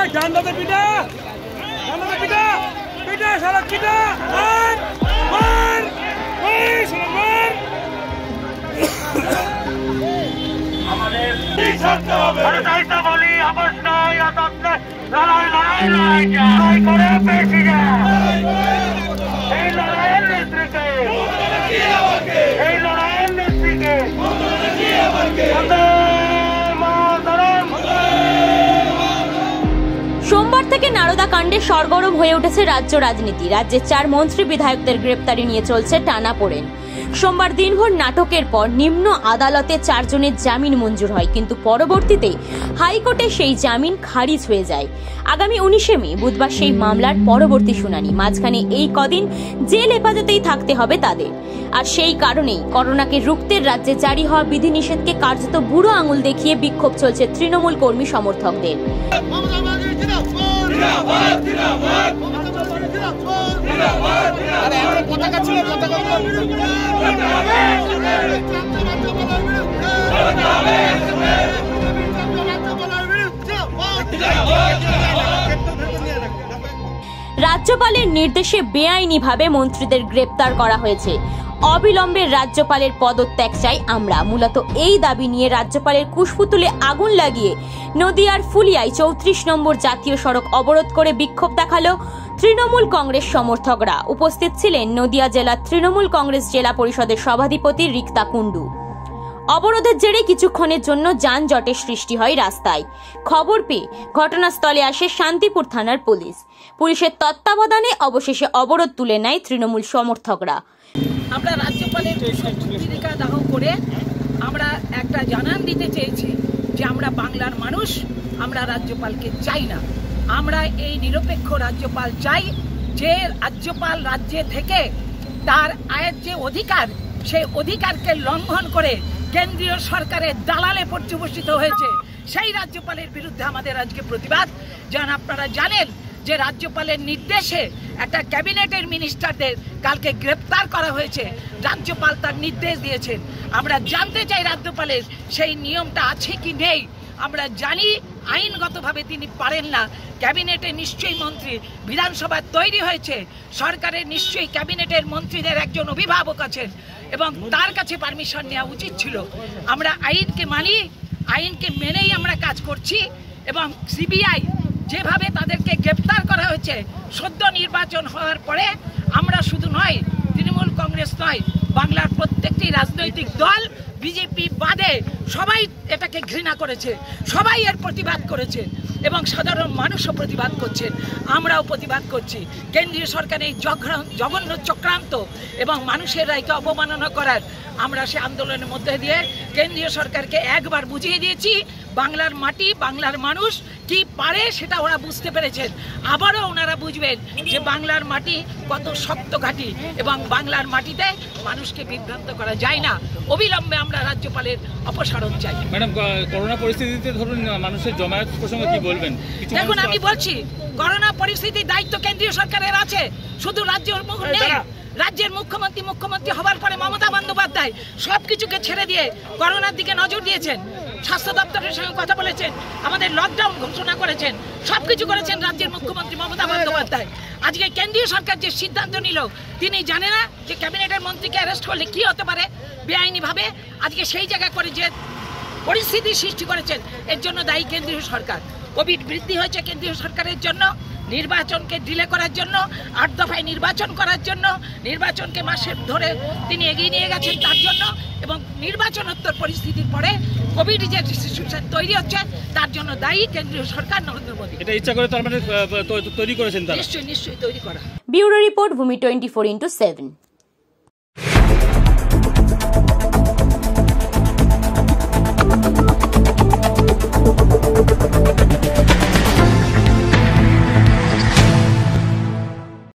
ওই ডান্ডাতে পিটা ডান্ডাতে পিটা পিটা সারা পিটা মার মার ওই সারা মার। আমাদের গণতন্ত্র বলি আপস নয় আদত নয়। লড়াই লড়াই লড়াই লড়াই করে পেয়েছি যা। এই লড়াইয়ের নেত্রীকে। এই লড়াইয়ের নেত্রীকে। বন্দে থেকে নারদা কাণ্ডে সরগরম হয়ে উঠেছে রাজ্য রাজনীতি রাজ্যের চার মন্ত্রী বিধায়কদের গ্রেপ্তারি নিয়ে চলছে টানা পড়েন। সোমবার দিনভর নাটকের পর নিম্ন আদালতে চারজনের জামিন মঞ্জুর হয়, কিন্তু পরবর্তীতে হাইকোর্টে সেই জামিন খারিজ হয়ে যায়। আগামী উনিশে মে, বুধবার সেই মামলার পরবর্তী শুনানি। মাঝখানে এই কদিন জেল হেফাজতেই থাকতে হবে তাদের। আর সেই কারণেই করোনাকে রুখতে রাজ্যে জারি হওয়া বিধিনিষেধকে কার্যত বুড়ো আঙুল দেখিয়ে বিক্ষোভ চলছে তৃণমূল কর্মী সমর্থকদের। রাজ্যপালের নির্দেশে বেআইনিভাবে মন্ত্রীদের গ্রেপ্তার করা হয়েছে। অবিলম্বে রাজ্যপালের পদত্যাগ চাই আমরা। মূলত এই দাবি নিয়ে রাজ্যপালের কুশপুতুলে আগুন লাগিয়ে নদিয়ার ফুলিয়ায় চৌত্রিশ নম্বর জাতীয় সড়ক অবরোধ করে বিক্ষোভ দেখাল তৃণমূল কংগ্রেস সমর্থকরা। উপস্থিত ছিলেন নদিয়া জেলা তৃণমূল কংগ্রেস জেলা পরিষদের সভাধিপতি রিক্তা কুণ্ডু। অবরোধের জেরে কিছুক্ষণের জন্য যানজটের সৃষ্টি হয় রাস্তায়। খবর পেয়ে ঘটনাস্থলে আসে শান্তিপুর থানার পুলিশ। পুলিশের তত্ত্বাবধানে অবশেষে অবরোধ তুলে নেয় তৃণমূল সমর্থকরা। আমরা রাজ্যপালের পত্রিকা দাহ করে আমরা একটা জানান দিতে চেয়েছি যে আমরা বাংলার মানুষ, আমরা রাজ্যপালকে চাই না। আমরা এই নিরপেক্ষ রাজ্যপাল চাই যে রাজ্যপাল রাজ্যে থেকে তার আয়ের যে অধিকার, সেই অধিকারকে লঙ্ঘন করে কেন্দ্রীয় সরকারের দালালে পর্যবসিত হয়েছে। সেই রাজ্যপালের বিরুদ্ধে আমাদের আজকে প্রতিবাদ। যেন আপনারা জানেন যে রাজ্যপালের নির্দেশে একটা ক্যাবিনেটের মিনিস্টারদের কালকে গ্রেপ্তার করা হয়েছে। রাজ্যপাল তার নির্দেশ দিয়েছেন। আমরা জানতে চাই রাজ্যপালের সেই নিয়মটা আছে কি নেই। আমরা জানি আইনগতভাবে তিনি পারেন না। ক্যাবিনেটে নিশ্চয়ই মন্ত্রী বিধানসভায় তৈরি হয়েছে। সরকারের নিশ্চয়ই ক্যাবিনেটের মন্ত্রীদের একজন অভিভাবক আছেন এবং তার কাছে পারমিশন নেওয়া উচিত ছিল। আমরা আইনকে মানি, আইনকে মেনেই আমরা কাজ করছি এবং সিবিআই যেভাবে তাদেরকে গ্রেপ্তার করা হয়েছে, সদ্য নির্বাচন হওয়ার পরে আমরা শুধু নয়, তৃণমূল কংগ্রেস নয়, বাংলার প্রত্যেকটি রাজনৈতিক দল বিজেপি বাদে সবাই এটাকে ঘৃণা করেছে, সবাই এর প্রতিবাদ করেছে এবং সাধারণ মানুষও প্রতিবাদ করছেন আমরাও প্রতিবাদ করছি। কেন্দ্রীয় সরকারের এই জঘন্য চক্রান্ত এবং মানুষের রায়কে অবমাননা করার আমরা সে আন্দোলনের মধ্যে দিয়ে কেন্দ্রীয় সরকারকে একবার বুঝিয়ে দিয়েছি, বাংলার মাটি, বাংলার মানুষ কি পারে সেটা ওরা বুঝতে পেরেছেন। আবারও ওনারা বুঝবেন যে বাংলার মাটি কত শক্ত ঘাঁটি এবং বাংলার মাটিতে মানুষকে বিভ্রান্ত করা যায় না। অবিলম্বে আমরা রাজ্যপালের অপসারণ চাই। ম্যাডাম করোনা পরিস্থিতিতে ধরুন মানুষের জমায়েত প্রসঙ্গে কি বলবেন? দেখুন আমি বলছি করোনা পরিস্থিতির দায়িত্ব কেন্দ্রীয় সরকারের আছে। শুধু রাজ্য নেই। রাজ্যের মুখ্যমন্ত্রী মুখ্যমন্ত্রী হবার পরে মমতা বন্দ্যোপাধ্যায় সব কিছুকে ছেড়ে দিয়ে করোনার দিকে নজর দিয়েছেন। স্বাস্থ্য দপ্তরের সঙ্গে কথা বলেছেন আমাদের লকডাউন ঘোষণা করেছেন সবকিছু করেছেন রাজ্যের মুখ্যমন্ত্রী মমতা বন্দ্যোপাধ্যায়। আজকে কেন্দ্রীয় সরকার যে সিদ্ধান্ত নিল তিনি জানে না যে ক্যাবিনেটের মন্ত্রীকে অ্যারেস্ট করলে কি হতে পারে বেআইনিভাবে আজকে সেই জায়গায় করে যে পরিস্থিতি সৃষ্টি করেছেন এর জন্য দায়ী কেন্দ্রীয় সরকার। কোভিড বৃদ্ধি হয়েছে কেন্দ্রীয় সরকারের জন্য নির্বাচনকে ডিলে করার জন্য আট দফায় নির্বাচন করার জন্য নির্বাচনকে মাসের ধরে তিনি এগিয়ে নিয়ে গেছেন তার জন্য এবং নির্বাচনোত্তর পরিস্থিতির পরে কোভিড যে সিচুয়েশন তৈরি হচ্ছে তার জন্য দায়ী কেন্দ্রীয় সরকার নরেন্দ্র মোদী। এটা ইচ্ছা করে তার মানে তৈরি করেছেন তারা? নিশ্চয়ই নিশ্চয়ই তৈরি করা। Bureau report Bhumi twenty four into seven.